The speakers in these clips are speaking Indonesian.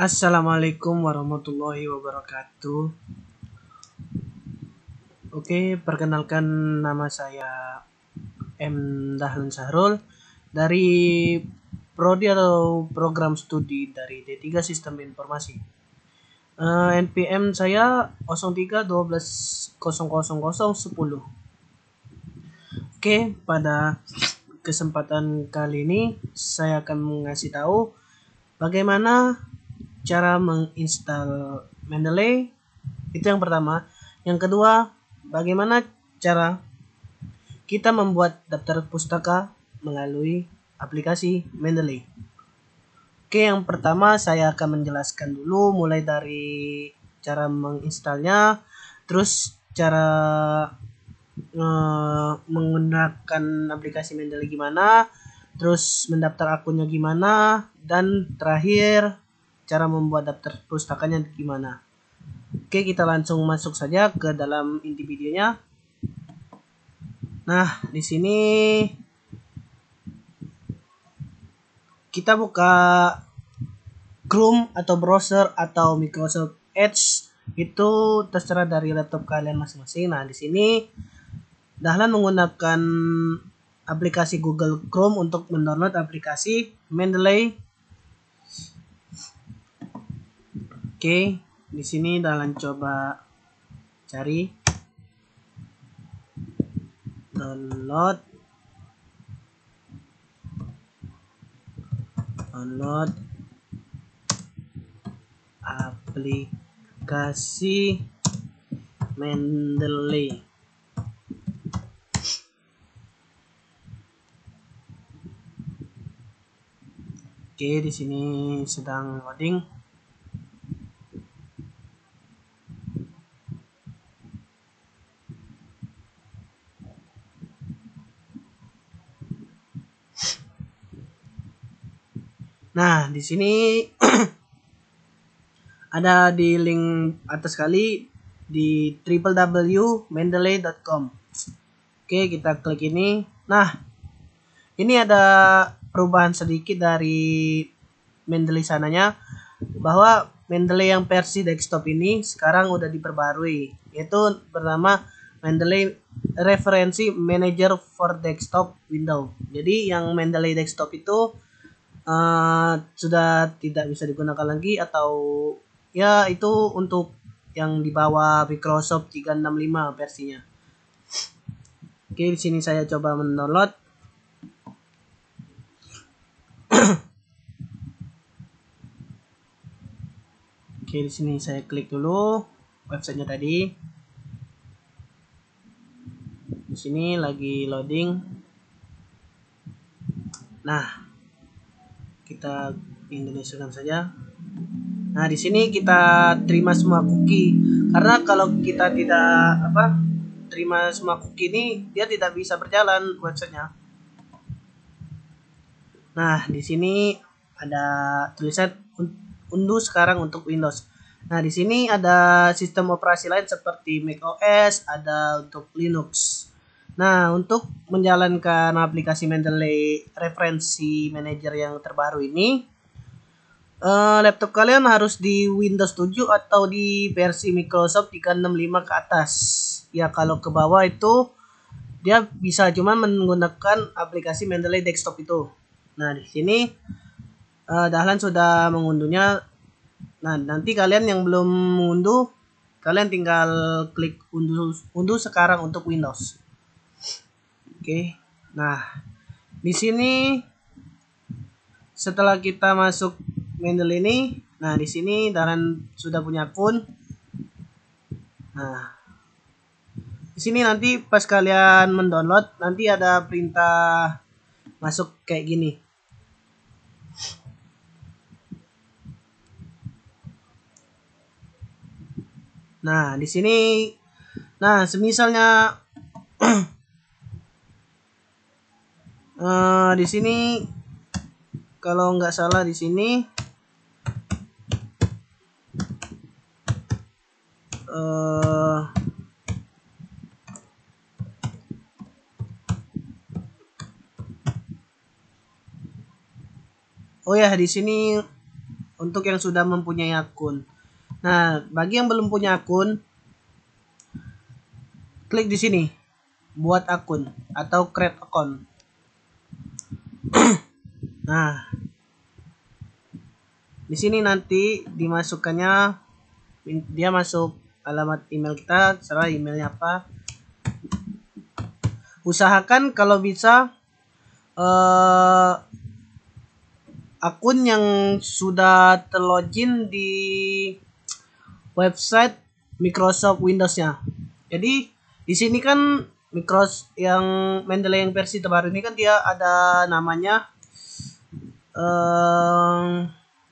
Assalamualaikum warahmatullahi wabarakatuh. Oke, perkenalkan nama saya M. Dahlan Sahrul dari prodi atau program studi dari D3 Sistem Informasi. Uh, NPM saya 0312000010. Oke, pada kesempatan kali ini saya akan mengasih tahu bagaimana cara menginstal Mendeley. Itu yang pertama. Yang kedua, bagaimana cara kita membuat daftar pustaka melalui aplikasi Mendeley. Oke, yang pertama saya akan menjelaskan dulu mulai dari cara menginstalnya, terus cara uh, menggunakan aplikasi Mendeley gimana, terus mendaftar akunnya gimana, dan terakhir cara membuat daftar pustakanya gimana. Oke, kita langsung masuk saja ke dalam inti videonya. Nah, di sini kita buka Chrome atau browser atau Microsoft Edge itu terserah dari laptop kalian masing-masing. Nah, di sini Dahlan menggunakan aplikasi Google Chrome untuk mendownload aplikasi Mendeley. Oke, di sini Dahlan coba cari download download aplikasi Mendeley. Oke, di sini sedang loading. Nah, di sini ada di link atas kali di www.mendeley.com. Oke, kita klik ini. Nah, ini ada perubahan sedikit dari Mendeley sananya bahwa Mendeley yang versi desktop ini sekarang udah diperbarui yaitu bernama Mendeley Referensi Manager for Desktop Window. Jadi yang Mendeley desktop itu uh, sudah tidak bisa digunakan lagi atau ya itu untuk yang di bawah Microsoft 365 versinya. Oke, di sini saya coba mendownload. Oke, di sini saya klik dulu websitenya tadi. Di sini lagi loading. Nah, kita Indonesiakan saja. Nah, di sini kita terima semua cookie. Karena kalau kita tidak apa terima semua cookie ini, dia tidak bisa berjalan websitenya. Nah, di sini ada tulisan unduh sekarang untuk Windows. Nah, di sini ada sistem operasi lain seperti macOS, ada untuk Linux. Nah, untuk menjalankan aplikasi Mendeley referensi manager yang terbaru ini, uh, laptop kalian harus di Windows 7 atau di versi Microsoft 365 ke atas. Ya, kalau ke bawah itu dia bisa cuma menggunakan aplikasi Mendeley desktop itu. Nah, di sini uh, Dahlan sudah mengunduhnya. Nah, nanti kalian yang belum mengunduh, kalian tinggal klik unduh unduh sekarang untuk Windows. Oke. Nah, di sini setelah kita masuk Mendel ini, nah di sini Daran sudah punya akun. Nah, di sini nanti pas kalian mendownload nanti ada perintah masuk kayak gini. Nah, di sini nah semisalnya uh, di sini kalau nggak salah di sini uh, oh ya di sini untuk yang sudah mempunyai akun. Nah, bagi yang belum punya akun, klik di sini, buat akun atau create account. Nah, di sini nanti dimasukkannya dia masuk alamat email kita, serah emailnya apa. Usahakan kalau bisa uh, akun yang sudah terlogin di website Microsoft Windows-nya. Jadi di sini kan Microsoft yang Mendeley yang versi terbaru ini kan dia ada namanya um,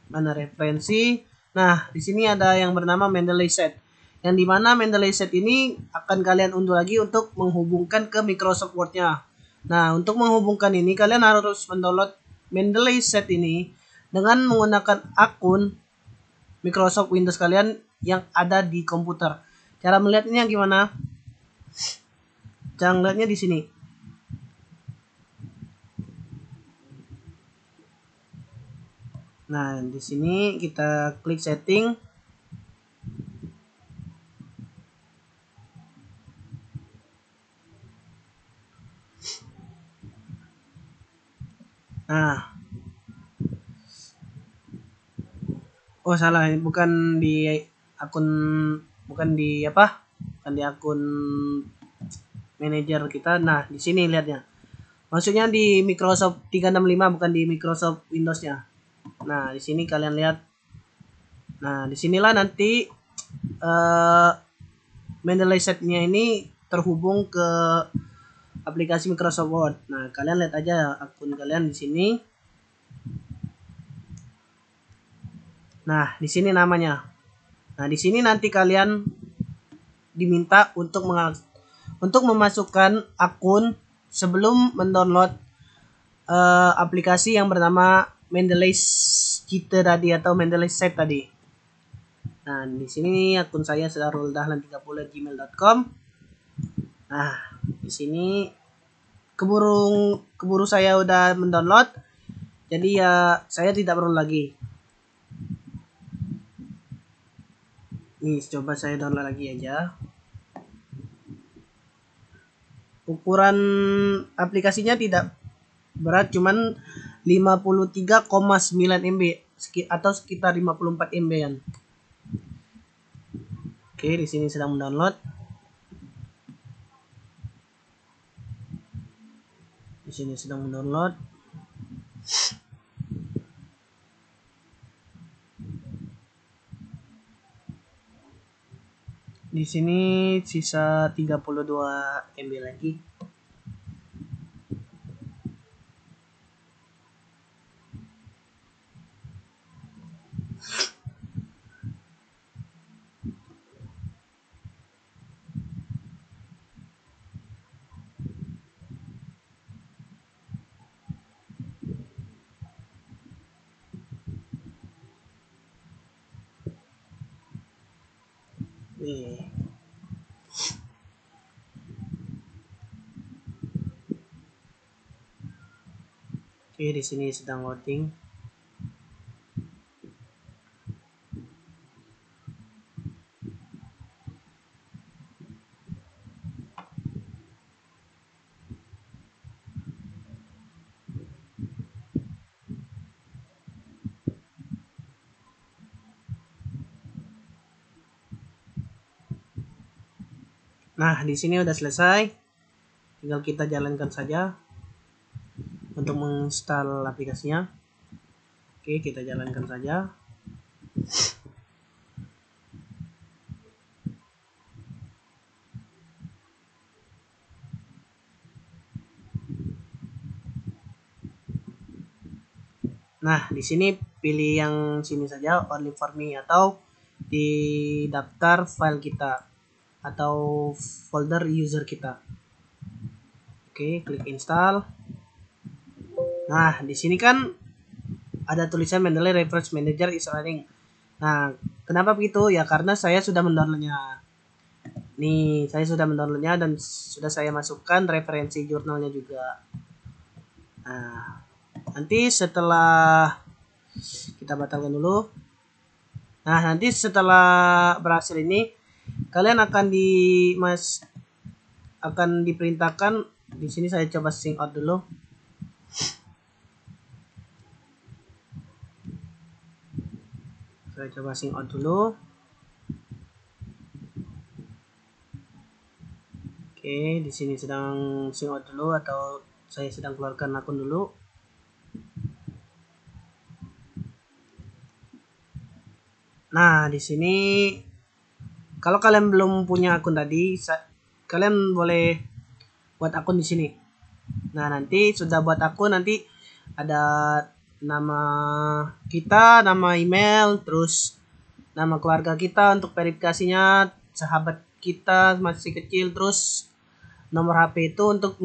mana referensi. Nah, di sini ada yang bernama Mendeley Set. Yang di mana Mendeley Set ini akan kalian unduh lagi untuk menghubungkan ke Microsoft Word-nya. Nah, untuk menghubungkan ini kalian harus mendownload Mendeley set ini dengan menggunakan akun Microsoft Windows kalian yang ada di komputer. Cara melihatnya gimana? Melihatnya di sini. Nah, di sini kita klik setting. Nah. Oh salah, bukan di akun bukan di apa? Bukan di akun manajer kita. Nah, di sini lihatnya. Maksudnya di Microsoft 365 bukan di Microsoft Windows-nya. Nah, di sini kalian lihat. Nah, di sinilah nanti uh, Mendeley setnya ini terhubung ke aplikasi Microsoft Word. Nah, kalian lihat aja akun kalian di sini. Nah, di sini namanya. Nah, di sini nanti kalian diminta untuk untuk memasukkan akun sebelum mendownload uh, aplikasi yang bernama Mendeley Cheater tadi atau Mendeley Set tadi. Nah, di sini akun saya sudah dahlan 30 gmail.com. Nah, di sini keburu keburu saya udah mendownload jadi ya saya tidak perlu lagi nih coba saya download lagi aja ukuran aplikasinya tidak berat cuman 53,9 MB atau sekitar 54 MB -an. Oke, di sini sedang mendownload. di sini sedang mendownload di sini sisa 32 MB lagi Nih. Oke, di sini sedang loading. Nah, di sini udah selesai. Tinggal kita jalankan saja untuk menginstal aplikasinya. Oke, kita jalankan saja. Nah, di sini pilih yang sini saja, only for me atau di daftar file kita atau folder user kita. Oke, klik install. Nah, di sini kan ada tulisan Mendeley Reference Manager is running. Nah, kenapa begitu? Ya karena saya sudah mendownloadnya. Nih, saya sudah mendownloadnya dan sudah saya masukkan referensi jurnalnya juga. Nah, nanti setelah kita batalkan dulu nah nanti setelah berhasil ini kalian akan di mas akan diperintahkan di sini saya coba sync out dulu saya coba sync out dulu oke di sini sedang sync out dulu atau saya sedang keluarkan akun dulu nah di sini kalau kalian belum punya akun tadi kalian boleh buat akun di sini. Nah, nanti sudah buat akun nanti ada nama kita, nama email, terus nama keluarga kita untuk verifikasinya, sahabat kita masih kecil, terus nomor HP itu untuk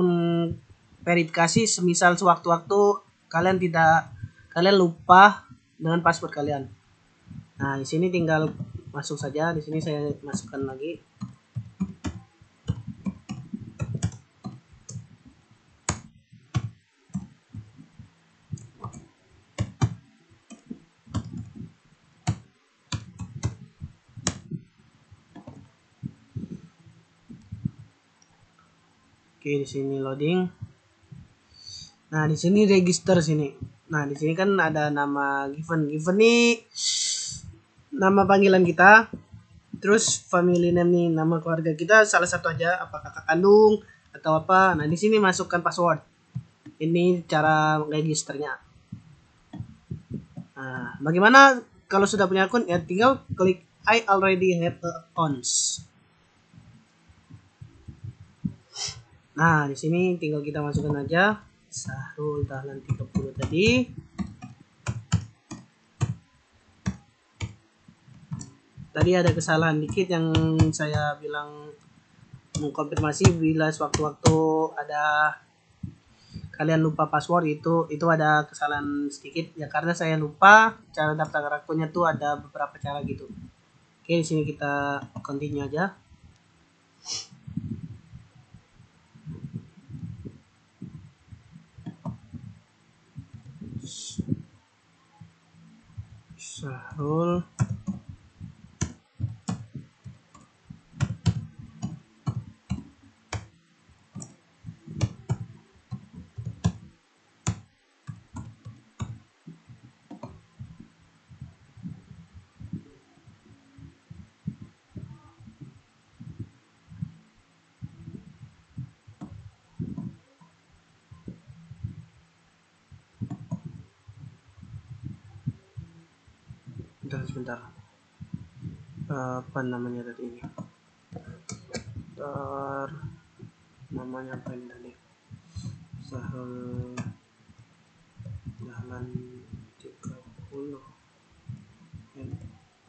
verifikasi semisal sewaktu-waktu kalian tidak kalian lupa dengan password kalian. Nah, di sini tinggal masuk saja. Di sini saya masukkan lagi. Oke, di sini loading. Nah, di sini register sini. Nah, di sini kan ada nama given. Given ini nama panggilan kita. Terus family name nih, nama keluarga kita salah satu aja, apakah kakak kandung atau apa. Nah, di sini masukkan password. Ini cara registernya. Nah, bagaimana kalau sudah punya akun ya tinggal klik I already have accounts. Nah, di sini tinggal kita masukkan aja Sahrul Dahlan 30 tadi. Tadi ada kesalahan dikit yang saya bilang mengkonfirmasi bila sewaktu-waktu ada kalian lupa password itu itu ada kesalahan sedikit ya karena saya lupa cara daftar akunnya tuh ada beberapa cara gitu. Oke, di sini kita continue aja. Syahrul sebentar. Sebentar apa namanya tadi ini? Sebentar namanya apa ini tadi? Sahel jalan 30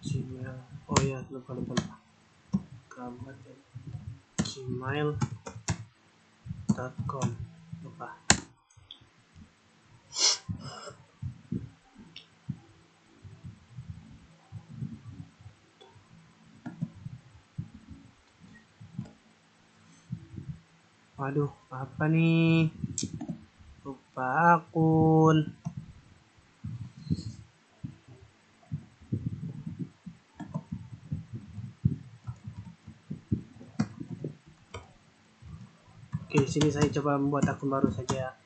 gmail. Oh ya lupa lupa lupa. Kabar gmail.com lupa Waduh, apa nih? Lupa akun. Oke, sini saya coba membuat akun baru saja.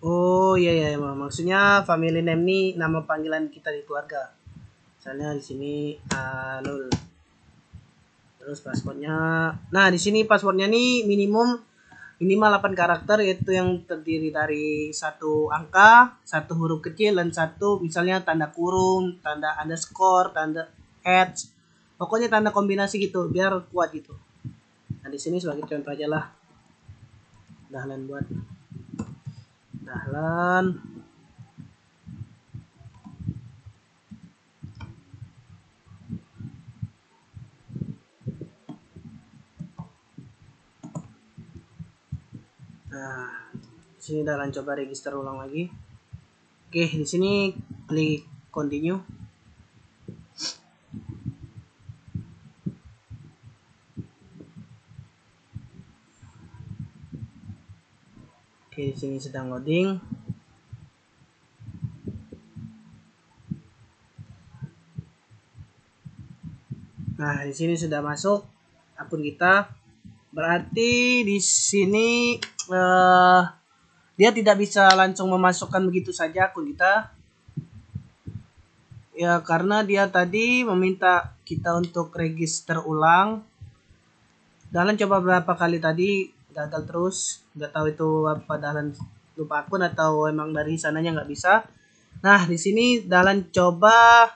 Oh iya iya maksudnya family name ini nama panggilan kita di keluarga. Misalnya di sini Alul. Terus passwordnya. Nah di sini passwordnya nih minimum minimal 8 karakter yaitu yang terdiri dari satu angka, satu huruf kecil dan satu misalnya tanda kurung, tanda underscore, tanda at, pokoknya tanda kombinasi gitu biar kuat gitu. Nah di sini sebagai contoh aja lah. Dahlan buat. Dahlan Nah, sini Dahlan coba register ulang lagi. Oke, di sini klik continue. Sini sedang loading. Nah, di sini sudah masuk akun kita. Berarti di sini uh, dia tidak bisa langsung memasukkan begitu saja akun kita. Ya, karena dia tadi meminta kita untuk register ulang. Dalam coba berapa kali tadi gagal terus. Nggak tahu itu apa dalam lupa akun atau emang dari sananya nggak bisa. Nah, di sini dalam coba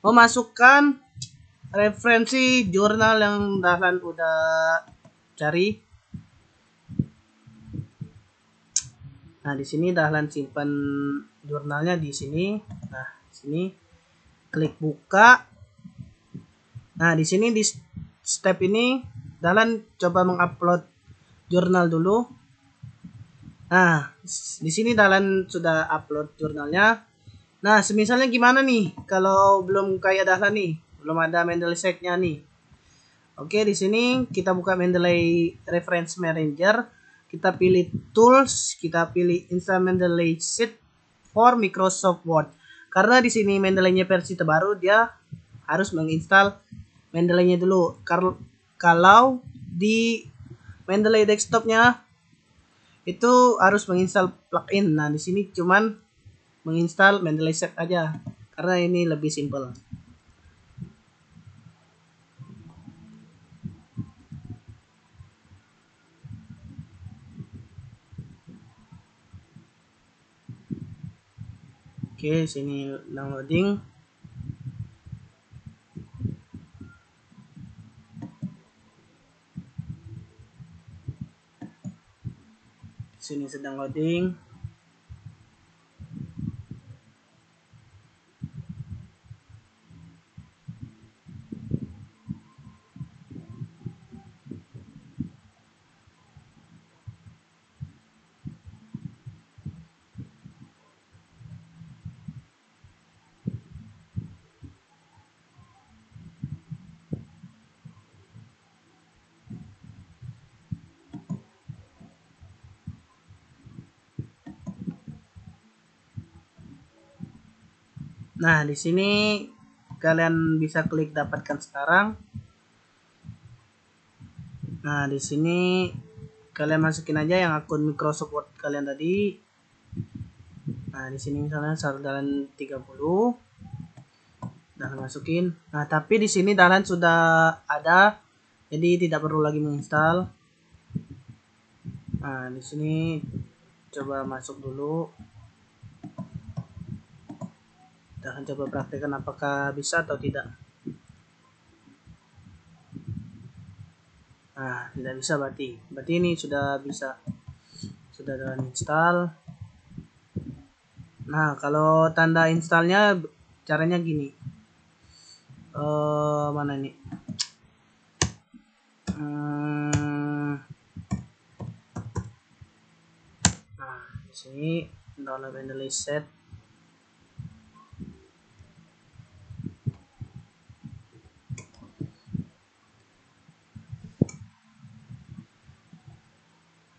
memasukkan referensi jurnal yang Dahlan udah cari. Nah, di sini Dahlan simpan jurnalnya di sini. Nah, di sini klik buka. Nah, di sini di step ini Dahlan coba mengupload jurnal dulu. Nah, di sini Dahlan sudah upload jurnalnya. Nah, semisalnya gimana nih kalau belum kayak Dahlan nih? belum ada Mendeley setnya nih oke di sini kita buka Mendeley Reference Manager kita pilih Tools kita pilih Install Mendeley Set for Microsoft Word karena di sini Mendeley-nya versi terbaru dia harus menginstal Mendeley-nya dulu kalau di Mendeley desktopnya. Itu harus menginstal plugin. Nah di sini cuman menginstal Mendeley Set aja. Karena ini lebih simple. Oke, sini downloading. Sini sedang loading. Nah, di sini kalian bisa klik dapatkan sekarang. Nah, di sini kalian masukin aja yang akun Microsoft Word kalian tadi. Nah, di sini misalnya dalam 30. Dalam masukin. Nah, tapi di sini dalam sudah ada jadi tidak perlu lagi menginstal. Nah, di sini coba masuk dulu. Kita akan coba praktekkan apakah bisa atau tidak. Nah, tidak bisa berarti. Berarti ini sudah bisa. Sudah dalam install. Nah, kalau tanda installnya caranya gini. Uh, mana ini? Hmm. Nah, di sini download and set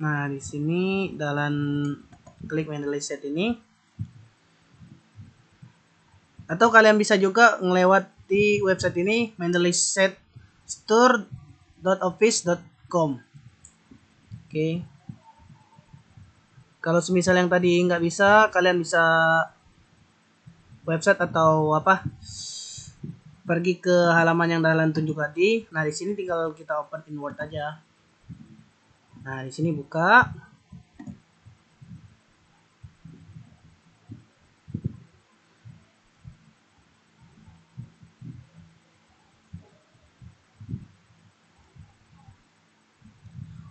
Nah, di sini dalam klik Mendeley Set ini atau kalian bisa juga ngelewati website ini Set store.office.com. Oke. Okay. Kalau semisal yang tadi nggak bisa, kalian bisa website atau apa? Pergi ke halaman yang dalam tunjuk tadi. Nah, di sini tinggal kita open in Word aja. Nah, di sini buka.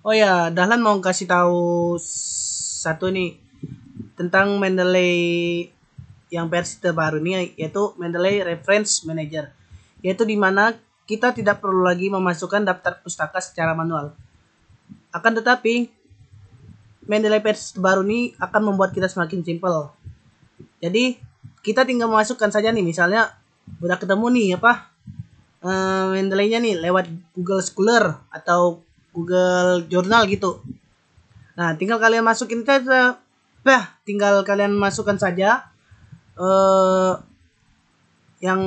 Oh ya, Dahlan mau kasih tahu satu nih tentang Mendeley yang versi terbaru ini yaitu Mendeley Reference Manager yaitu di mana kita tidak perlu lagi memasukkan daftar pustaka secara manual. Akan tetapi, Mendeley Page baru ini akan membuat kita semakin simpel. Jadi kita tinggal memasukkan saja nih misalnya udah ketemu nih apa uh, Mendeley-nya nih lewat Google Scholar atau Google Journal gitu. Nah, tinggal kalian masukin saja. Nah, tinggal kalian masukkan saja uh, yang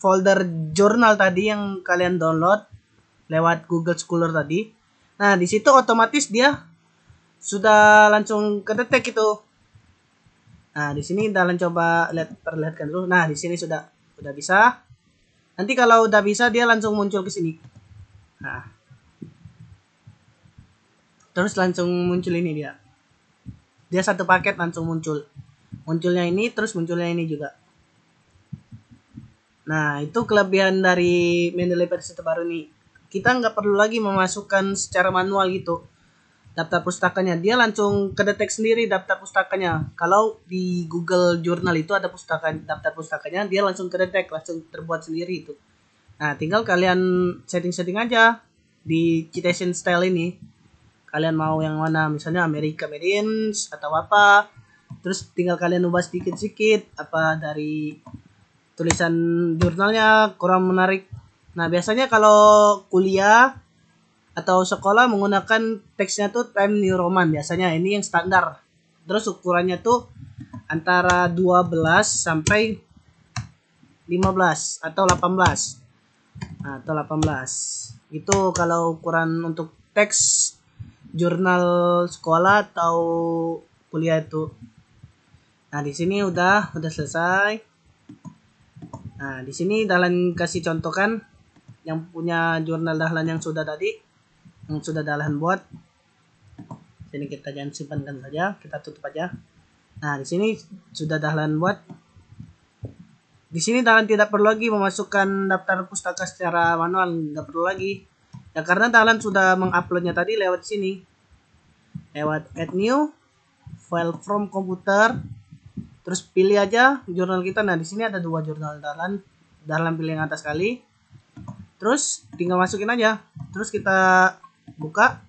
folder jurnal tadi yang kalian download lewat Google Scholar tadi. Nah, di situ otomatis dia sudah langsung kedetek itu. Nah, di sini kalian coba lihat perlihatkan dulu. Nah, di sini sudah sudah bisa. Nanti kalau udah bisa dia langsung muncul ke sini. Nah. Terus langsung muncul ini dia. Dia satu paket langsung muncul. Munculnya ini terus munculnya ini juga. Nah, itu kelebihan dari Mendeley versi terbaru ini. Kita nggak perlu lagi memasukkan secara manual gitu. Daftar pustakanya dia langsung kedetek sendiri daftar pustakanya kalau di Google Journal itu ada pustaka daftar pustakanya dia langsung kedetek langsung terbuat sendiri itu. Nah tinggal kalian setting-setting aja di citation style ini. Kalian mau yang mana misalnya Amerika Medins atau apa. Terus tinggal kalian ubah sedikit-sedikit apa dari tulisan jurnalnya kurang menarik nah biasanya kalau kuliah atau sekolah menggunakan teksnya tuh Time New Roman biasanya. Ini yang standar. Terus ukurannya tuh antara 12 sampai 15 atau 18 nah, atau 18 itu kalau ukuran untuk teks jurnal sekolah atau kuliah itu. Nah di sini udah udah selesai. Nah di sini Dahlan kasih contoh kan yang punya jurnal Dahlan yang sudah tadi yang sudah Dahlan buat. Sini kita jangan simpankan saja kita tutup aja. Nah di sini sudah Dahlan buat. Di sini Dahlan tidak perlu lagi memasukkan daftar pustaka secara manual nggak perlu lagi. Ya karena Dahlan sudah menguploadnya tadi lewat sini. Lewat add new file from computer terus pilih aja jurnal kita. Nah di sini ada dua jurnal Dahlan. Dahlan pilih yang atas kali terus tinggal masukin aja. Terus kita buka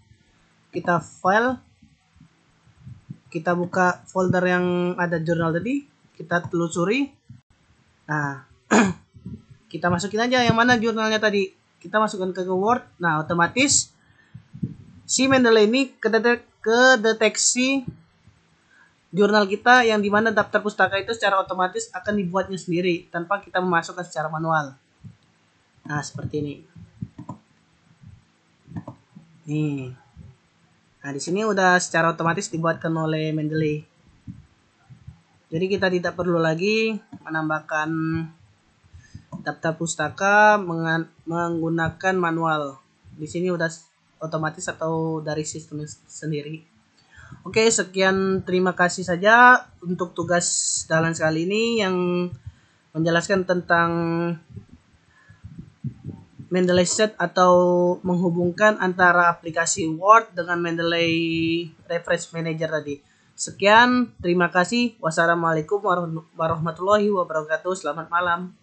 kita file. Kita buka folder yang ada jurnal tadi kita telusuri. Nah kita masukin aja yang mana jurnalnya tadi. Kita masukkan ke Word. Nah otomatis si Mendeley ini kedetek kedeteksi jurnal kita yang di mana daftar pustaka itu secara otomatis akan dibuatnya sendiri tanpa kita memasukkan secara manual nah seperti ini Nih. Nah, di sini udah secara otomatis dibuatkan oleh Mendeley. Jadi kita tidak perlu lagi menambahkan daftar pustaka menggunakan manual. Di sini udah otomatis atau dari sistem sendiri. Oke, sekian terima kasih saja untuk tugas dalam sekali ini yang menjelaskan tentang Mendeley set atau menghubungkan antara aplikasi Word dengan Mendeley Reference Manager tadi. Sekian, terima kasih. Wassalamualaikum warahmatullahi wabarakatuh. Selamat malam.